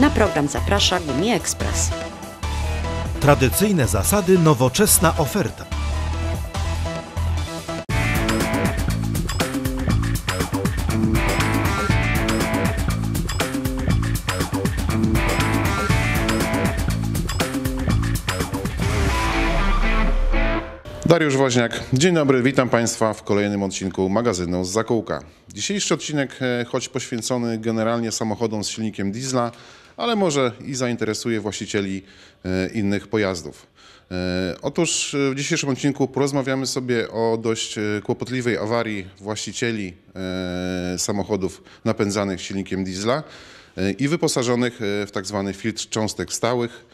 Na program zaprasza Gumi Ekspres. Tradycyjne zasady, nowoczesna oferta. Dariusz Woźniak, dzień dobry, witam Państwa w kolejnym odcinku magazynu z Zakółka. Dzisiejszy odcinek, e, choć poświęcony generalnie samochodom z silnikiem diesla, ale może i zainteresuje właścicieli e, innych pojazdów. E, Otóż e, w dzisiejszym odcinku porozmawiamy sobie o dość kłopotliwej awarii właścicieli samochodów napędzanych silnikiem diesla i wyposażonych w tak zwany filtr cząstek stałych,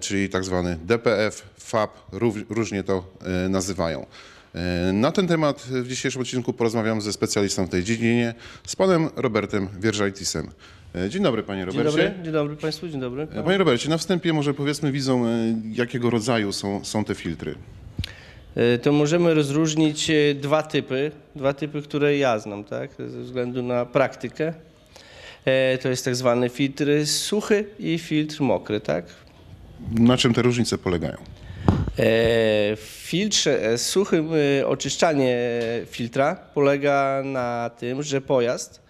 czyli tak zwany DPF, FAP, różnie to nazywają. E, Na ten temat w dzisiejszym odcinku porozmawiam ze specjalistą w tej dziedzinie, z panem Robertem Wierżajtisem. E, Dzień dobry panie Dzień Robercie. dobry, dzień dobry Państwu, dzień dobry. E, Panie Robercie, na wstępie może powiedzmy widzom, e, jakiego rodzaju są, są te filtry. To możemy rozróżnić dwa typy, dwa typy, które ja znam, tak, ze względu na praktykę. To jest tak zwany filtr suchy i filtr mokry, tak. Na czym te różnice polegają? E, W filtrze e, suchym e, oczyszczanie filtra polega na tym, że pojazd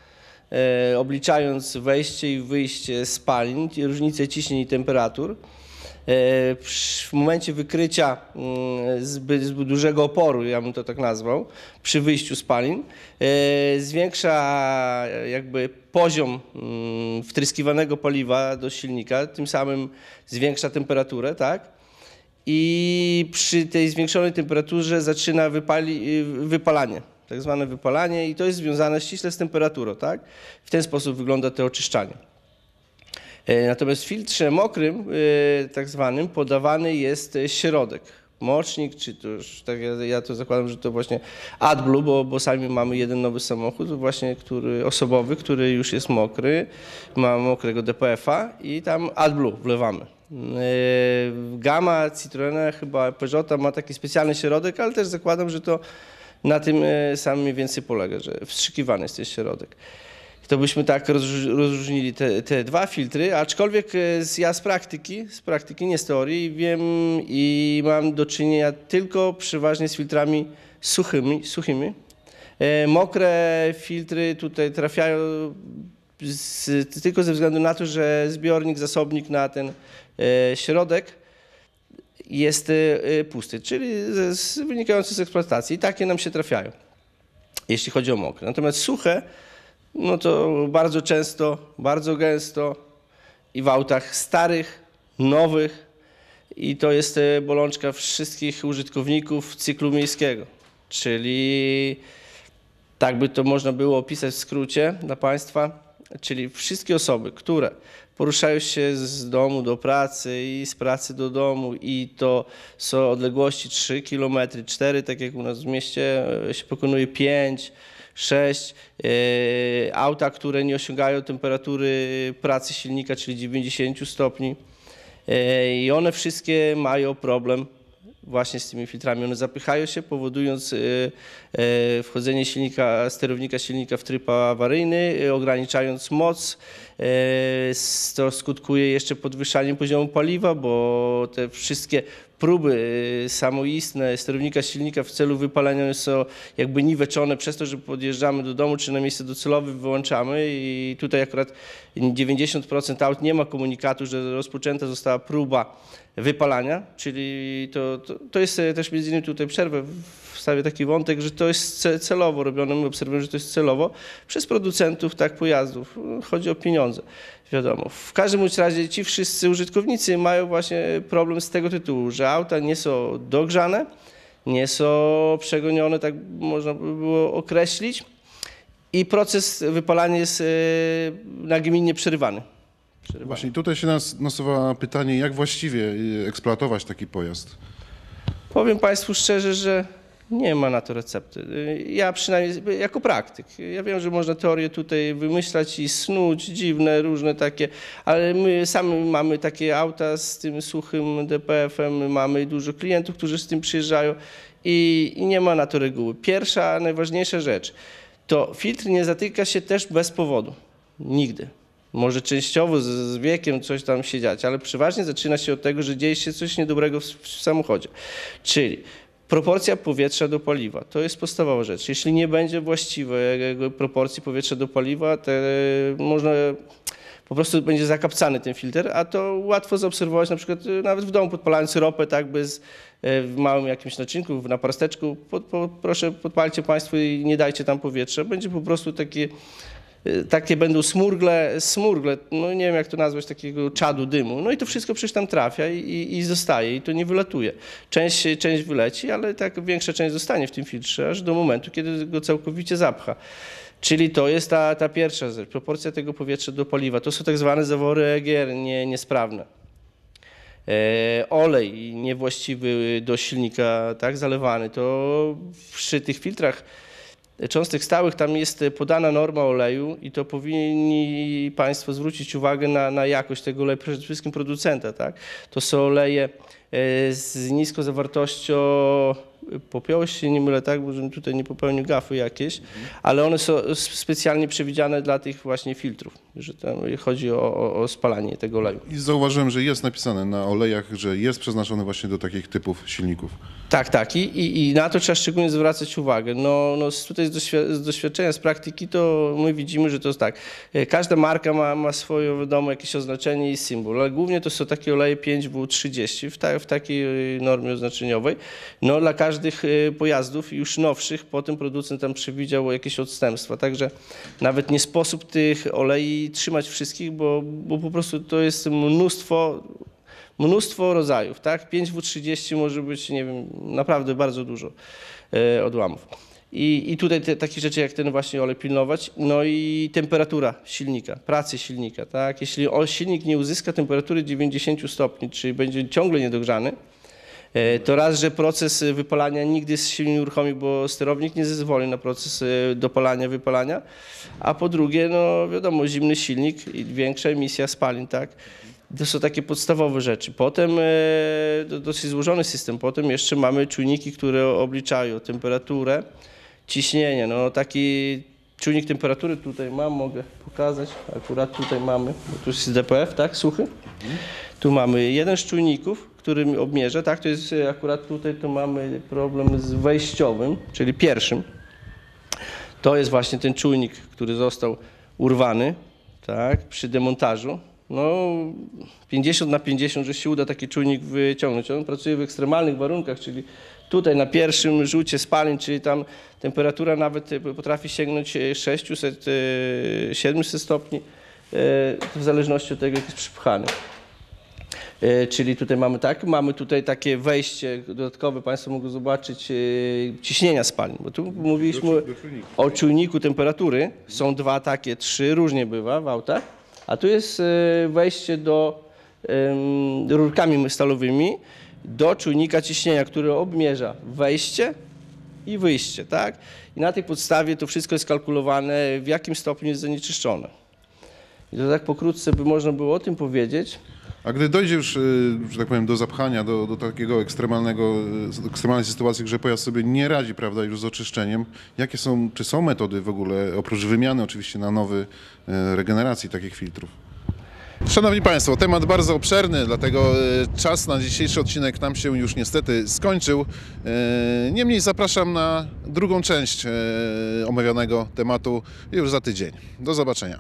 obliczając wejście i wyjście spalin, różnicę ciśnień i temperatur, w momencie wykrycia mm, zbyt, zbyt dużego oporu, ja bym to tak nazwał, przy wyjściu spalin, zwiększa jakby poziom mm, wtryskiwanego paliwa do silnika, tym samym zwiększa temperaturę, tak? I przy tej zwiększonej temperaturze zaczyna wypali, wypalanie, tak zwane wypalanie i to jest związane ściśle z temperaturą, tak? W ten sposób wygląda to oczyszczanie. E, Natomiast w filtrze mokrym, e, tak zwanym, podawany jest środek. Mocznik, czy to już, tak ja, ja to zakładam, że to właśnie AdBlue, bo, bo sami mamy jeden nowy samochód, właśnie który, osobowy, który już jest mokry, ma mokrego DPF-a i tam AdBlue wlewamy. E, Gama Citroena, chyba Peugeota ma taki specjalny środek, ale też zakładam, że to na tym e, samym mniej więcej polega, że wstrzykiwany jest ten środek. To byśmy tak rozróż- rozróżnili te, te dwa filtry, aczkolwiek e, z, ja z praktyki, z praktyki, nie z teorii, wiem i mam do czynienia tylko przeważnie z filtrami suchymi. suchymi. Mokre filtry tutaj trafiają z, tylko ze względu na to, że zbiornik, zasobnik na ten środek jest e, e, pusty, czyli wynikający z eksploatacji. Takie nam się trafiają, jeśli chodzi o mokre. Natomiast suche, no to bardzo często, bardzo gęsto i w autach starych, nowych i to jest e, bolączka wszystkich użytkowników cyklu miejskiego, czyli tak by to można było opisać w skrócie dla Państwa, czyli wszystkie osoby, które poruszają się z domu do pracy i z pracy do domu i to są odległości 3 km, 4, tak jak u nas w mieście e, się pokonuje 5, 6, e, auta, które nie osiągają temperatury pracy silnika, czyli 90 stopni e, i one wszystkie mają problem właśnie z tymi filtrami. One zapychają się, powodując e, e, wchodzenie silnika, sterownika silnika w tryb awaryjny, e, ograniczając moc. To skutkuje jeszcze podwyższaniem poziomu paliwa, bo te wszystkie próby e, samoistne sterownika silnika w celu wypalenia są jakby niweczone. Przez to, że podjeżdżamy do domu czy na miejsce docelowe wyłączamy i tutaj akurat 90% aut nie ma komunikatu, że rozpoczęta została próba wypalania, czyli to, to, to jest e, też między innymi tutaj przerwę, wstawię taki wątek, że to jest ce- celowo robione, my obserwujemy, że to jest celowo przez producentów tak pojazdów. Chodzi o pieniądze, wiadomo. W każdym bądź razie ci wszyscy użytkownicy mają właśnie problem z tego tytułu, że auta nie są dogrzane, nie są przegonione, tak można by było określić i proces wypalania jest e, nagminnie przerywany. przerywany. Właśnie tutaj się nas nasuwa pytanie, jak właściwie y, eksploatować taki pojazd? Powiem Państwu szczerze, że nie ma na to recepty. Ja przynajmniej jako praktyk. Ja wiem, że można teorie tutaj wymyślać i snuć dziwne, różne takie, ale my sami mamy takie auta z tym suchym DPF-em, mamy dużo klientów, którzy z tym przyjeżdżają i, i nie ma na to reguły. Pierwsza, najważniejsza rzecz, to filtr nie zatyka się też bez powodu. Nigdy. Może częściowo z, z wiekiem coś tam się dziać, ale przeważnie zaczyna się od tego, że dzieje się coś niedobrego w, w samochodzie. Czyli proporcja powietrza do paliwa. To jest podstawowa rzecz. Jeśli nie będzie właściwej proporcji powietrza do paliwa, to można po prostu będzie zakapcany ten filtr, a to łatwo zaobserwować na przykład y, nawet w domu podpalając ropę, tak bez e, w małym jakimś naczynku, w naparsteczku. Pod, po, proszę podpalcie Państwo i nie dajcie tam powietrza. Będzie po prostu takie, y, takie będą smurgle, smurgle, no nie wiem jak to nazwać, takiego czadu dymu. No i to wszystko przecież tam trafia i, i, i zostaje i to nie wylatuje. Część, część wyleci, ale tak większa część zostanie w tym filtrze, aż do momentu, kiedy go całkowicie zapcha. Czyli to jest ta, ta pierwsza rzecz, proporcja tego powietrza do paliwa. To są tak zwane zawory EGR nie, niesprawne. E, olej niewłaściwy do silnika, tak, zalewany, to przy tych filtrach cząstek stałych tam jest podana norma oleju i to powinni Państwo zwrócić uwagę na, na jakość tego oleju, przede wszystkim producenta, tak. To są oleje e, z niską zawartością popiołu, się nie mylę, tak, bo żebym tutaj nie popełnił gafy jakieś, ale one są specjalnie przewidziane dla tych właśnie filtrów, że tam chodzi o, o, spalanie tego oleju. I zauważyłem, że jest napisane na olejach, że jest przeznaczony właśnie do takich typów silników. Tak, tak. I, i, na to trzeba szczególnie zwracać uwagę. No, no tutaj z doświadczenia, z praktyki, to my widzimy, że to jest tak. e, Każda marka ma, ma swoje, wiadomo, jakieś oznaczenie i symbol, ale głównie to są takie oleje 5W30 w, ta, w takiej e, normie oznaczeniowej. No, dla każdych e, pojazdów już nowszych potem producent tam przewidział jakieś odstępstwa. Także nawet nie sposób tych olei trzymać wszystkich, bo, bo po prostu to jest mnóstwo mnóstwo rodzajów, tak? 5W30 może być, nie wiem, naprawdę bardzo dużo e, odłamów. I, I tutaj te, takie rzeczy jak ten właśnie olej pilnować, no i temperatura silnika, pracy silnika, tak? Jeśli silnik nie uzyska temperatury 90 stopni, czyli będzie ciągle niedogrzany, e, to raz, że proces wypalania nigdy się nie uruchomi, bo sterownik nie zezwoli na proces e, dopalania, wypalania, a po drugie, no wiadomo, zimny silnik i większa emisja spalin, tak? To są takie podstawowe rzeczy. Potem e, dosyć złożony system. Potem jeszcze mamy czujniki, które obliczają temperaturę, ciśnienie. No taki czujnik temperatury tutaj mam, mogę pokazać. Akurat tutaj mamy, bo tu jest DPF, tak, suchy. Tu mamy jeden z czujników, który mi obmierza, tak, to jest e, akurat tutaj to mamy problem z wejściowym, czyli pierwszym. To jest właśnie ten czujnik, który został urwany, tak, przy demontażu. No, 50 na 50, że się uda taki czujnik wyciągnąć. On pracuje w ekstremalnych warunkach, czyli tutaj na pierwszym rzucie spalin, czyli tam temperatura nawet e, potrafi sięgnąć e, 600, e, 700 stopni, e, w zależności od tego, jak jest przypchany. E, Czyli tutaj mamy tak, mamy tutaj takie wejście dodatkowe, Państwo mogą zobaczyć e, ciśnienia spalin, bo tu mówiliśmy o czujniku temperatury, są dwa takie, trzy, różnie bywa w autach, a tu jest e, wejście do rurkami stalowymi do czujnika ciśnienia, który obmierza wejście i wyjście, tak? I na tej podstawie to wszystko jest kalkulowane, w jakim stopniu jest zanieczyszczone. I to tak pokrótce by można było o tym powiedzieć. A gdy dojdzie już, y, że tak powiem, do zapchania, do, do takiego ekstremalnego, y, ekstremalnej sytuacji, że pojazd sobie nie radzi, prawda, już z oczyszczeniem, jakie są, czy są metody w ogóle, oprócz wymiany oczywiście na nowy, y, regeneracji takich filtrów? Szanowni Państwo, temat bardzo obszerny, dlatego e, czas na dzisiejszy odcinek nam się już niestety skończył. E, niemniej zapraszam na drugą część e, omawianego tematu już za tydzień. Do zobaczenia.